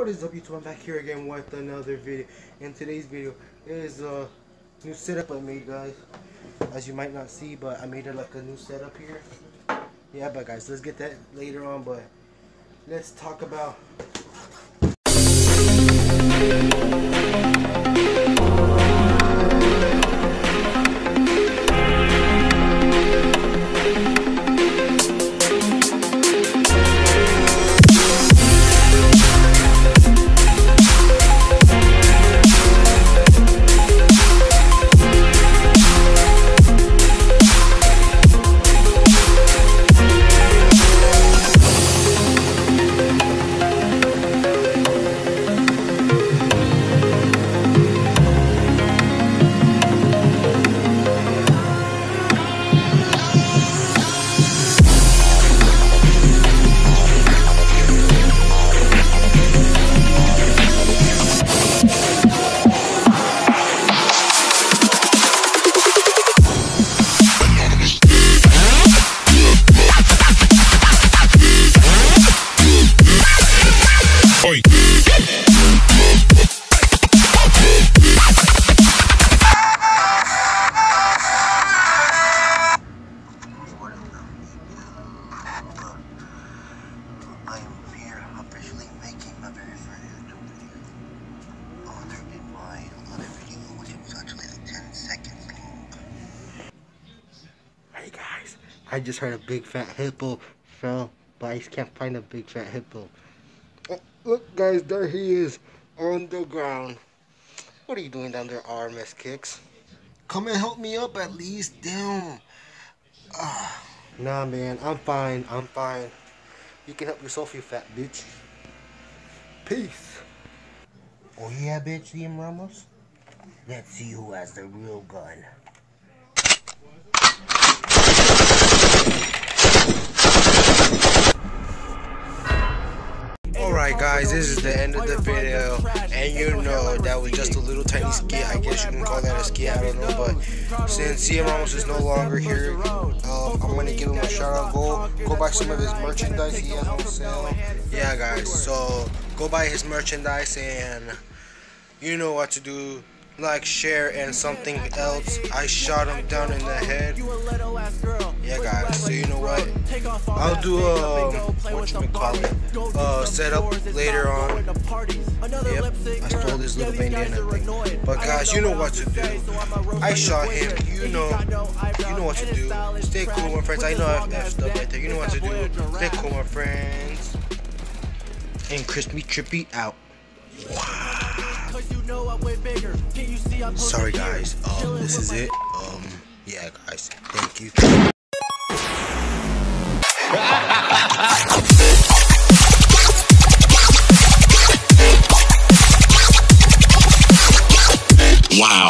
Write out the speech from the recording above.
What is up YouTube? I'm back here again with another video. And today's video is a new setup I made guys. As you might not see, but I made it like a new setup here. Yeah, but guys, let's get that later on, but let's talk about I just heard a big fat hippo fell, but I can't find a big fat hippo. Oh, look guys, there he is on the ground. What are you doing down there, RMS Kicks? Come and help me up at least, damn. Ah. Nah man, I'm fine, I'm fine. You can help yourself, you fat bitch. Peace. Oh yeah, bitch, Liam Ramos? Let's see who has the real gun. Alright guys, this is the end of the video and you know that was just a little tiny skit, I guess you can call that a skit, I don't know, but since CM Ramos is no longer here, um, I'm gonna give him a shout out, go, go buy some of his merchandise he has on sale, yeah guys, so go buy his merchandise and you know what to do, like, share, and something else, I shot him down in the head, yeah guys, so you know what, I'll do a, what you call it, uh, setup later on, yep, I stole this little bandana thing, but guys, you know what to do, I shot him, you know, you know what to do, stay cool my friends, I know I've effed up right there, you know what to do, stay cool my friends, and Crispy Trippy out. Sorry guys, um, this is it, um, yeah guys, thank you. wow.